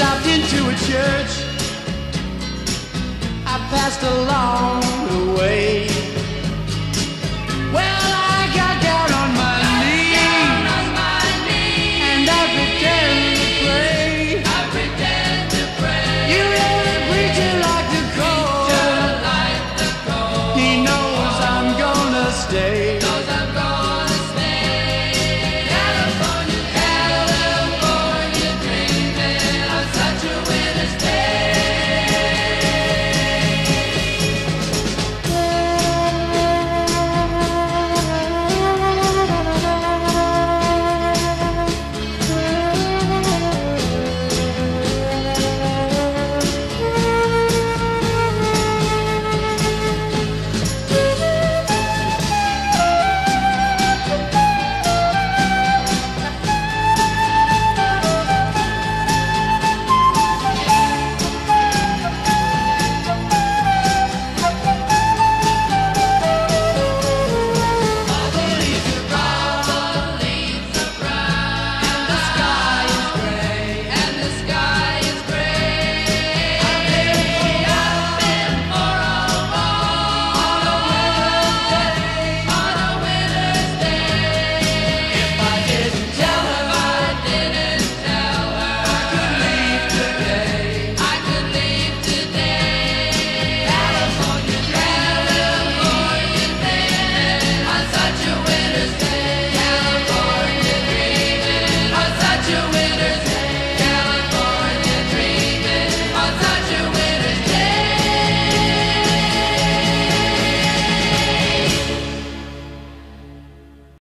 stopped into a church. I passed along.